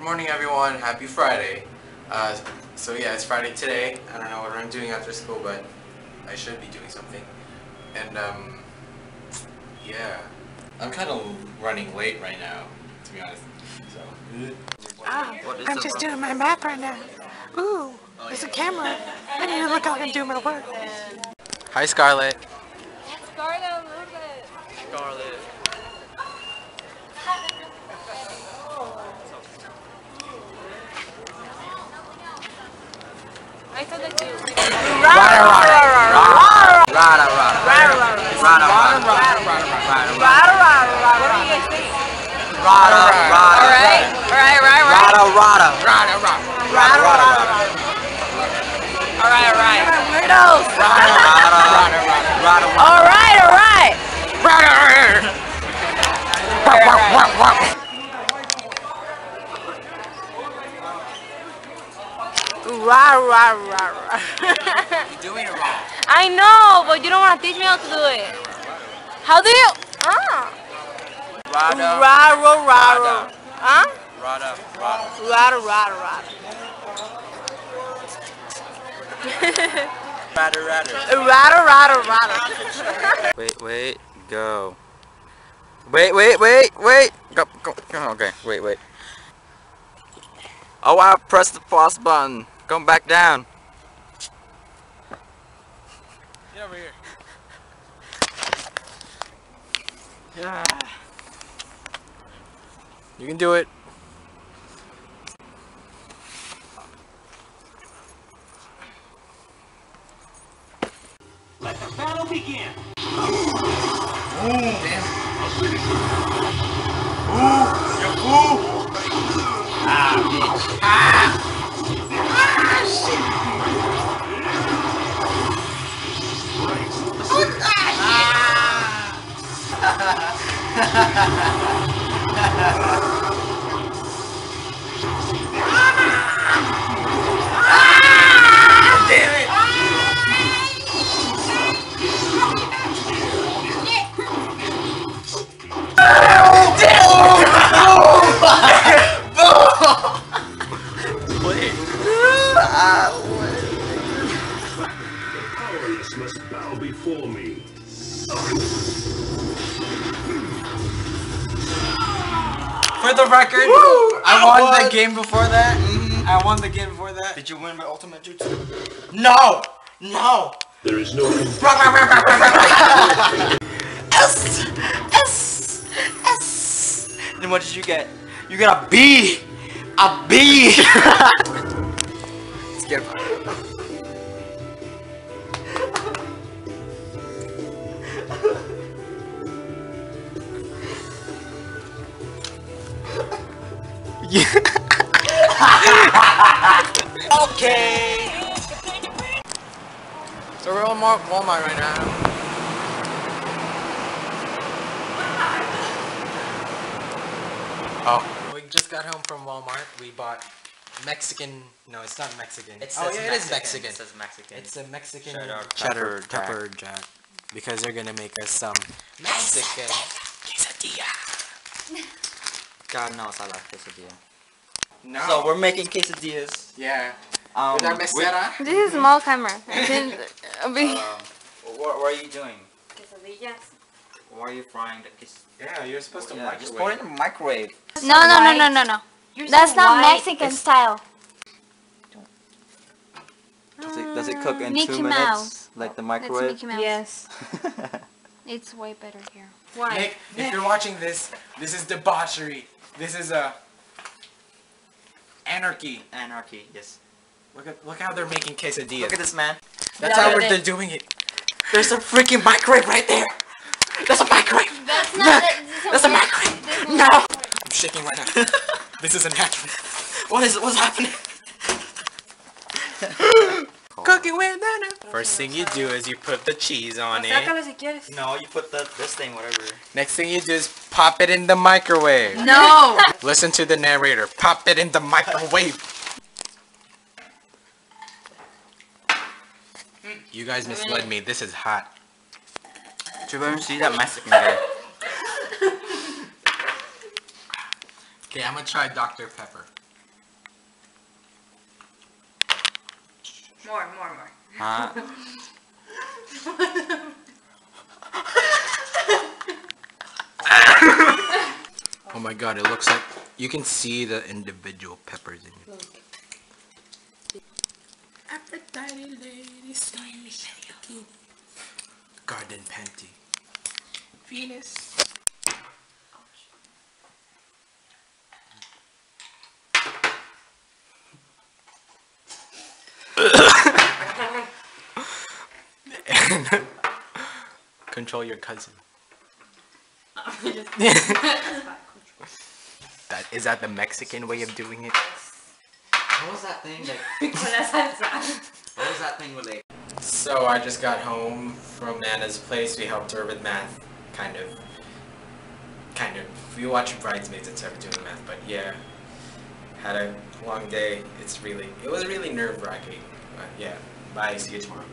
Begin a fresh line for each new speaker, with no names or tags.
Good morning everyone, happy Friday. Uh, so yeah, it's Friday today. I don't know what I'm doing after school, but I should be doing something. And um, yeah. I'm kind of running late right now, to be honest. So.
Oh, I'm just doing my math right now. Ooh, there's a camera. I need to look out and do my work.
Hi Scarlett.
Scarlett, Lourdes.
Scarlett.
Ahí está de chill.
Rada rada. Rada rada. Rada
What are you guys saying?
rada. Rada
Alright, alright, alright, alright.
Rada rada. Rada rada. Rada rada.
Alright, alright. Weirdos.
Rada rada. Rada rada.
Alright, alright. Rah, rah, rah, rah.
Doing it wrong.
I know, but you don't want to teach me how to do it. How do you? Ah.
Rada.
Rah, rah, rah, rah. Huh?
Rada rada.
Rah, rah, rah.
Rada rada.
Rah, rah, rah, rah.
Wait, wait, go. Wait, wait, wait, wait. Go, go, go. Okay, wait, wait. Oh, I pressed the pause button. Come back down.
Get over here.
Yeah.
You can do it.
Um, né? Um. Ah, Ah!
For the record, I won the game before that. Mm-hmm. I won the game before that.
Did you win by ultimate jutsu?
No! No!
There is no
S! S! S! Then what did you get? You got a B! A B! Skip. okay. So we're on Mar- Walmart right now. Oh. We just got home from Walmart. We bought Mexican. No, it's not Mexican. oh yeah, it is Mexican.
It says Mexican.
It's a Mexican
Cheddar
cheddar
pepper
pepper jack. Because they're gonna make us some Mexican quesadilla.
God knows I like quesadilla.
No.
So we're making quesadillas.
yeah.
Um,
With our mesera.
This is small camera. This- a
um, what, what are you doing?
Quesadillas.
Why are you frying the quesadilla?
Yeah, you're supposed to
Yeah, just
microwave.
put it in the microwave.
No, no, no, no, no, no. That's not Mexican style.
Does it, does it cook in
Mickey
two minutes?
Mouse.
Like the
That's
microwave?
Mickey Mouse. Yes. It's way better here. Why?
Nick, if you're watching this, this is debauchery. This is a anarchy.
Anarchy, yes.
Look at look how they're making quesadillas.
Look at this man.
That's how we're, they're doing it. There's a freaking microwave right there. That's a microwave.
That's
not- That's a microwave. No. I'm shaking right now. this isn't natural. What is what's happening? Cooking with Nana. First thing you do is you put the cheese on it.
No, you put the this thing, whatever.
Next thing you do is Pop it in the microwave.
No.
Listen to the narrator. Pop it in the microwave. You guys misled me. This is hot.
Do you ever see that Mexican guy?
Okay, I'm gonna try Dr. Pepper.
More, more, more.
Huh?
Oh my god, it looks like you can see the individual peppers in it.
Aphrodite lady, slimy.
Garden panty.
Venus.
Control your cousin. that is that the Mexican way of doing it?
What was that thing that? What was that thing with they?
So I just got home from Nana's place. We helped her with math, kind of. Kind of. We watched Bridesmaids instead of doing the math, but yeah. Had a long day. It's really, it was really nerve wracking. But yeah. Bye. See you tomorrow.